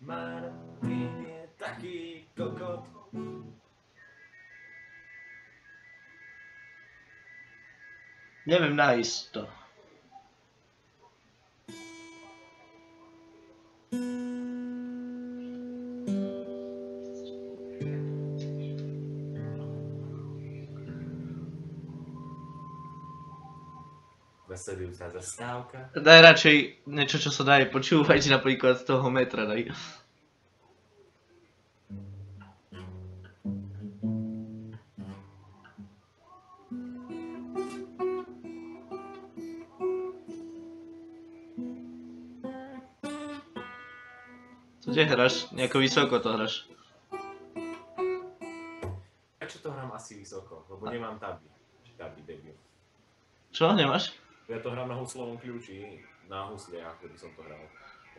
Martinie taki Nie wiem, na to. Veselujúca zastávka. Daj radšej niečo, čo sa dá aj počúvať, napríklad z toho metra, daj. Kde hráš? Nejako vysoko to hráš. Prečo to hrám asi vysoko? Lebo nemám taby. Taby, debil. Čo, nemáš? Ja to hrám na huslovom kľúči, na husle, ako by som to hral.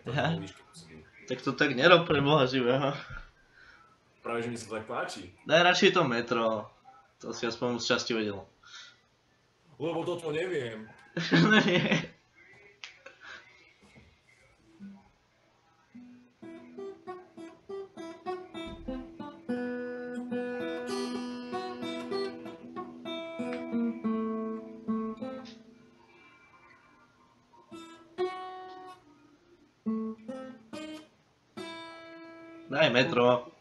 Ja to. Tak to tak nerob pre boha živého. Práve, že mi sa to tak páči. Daj radšej to metro. To si aspoň z časti vedel. Lebo toto neviem. Dai, metro.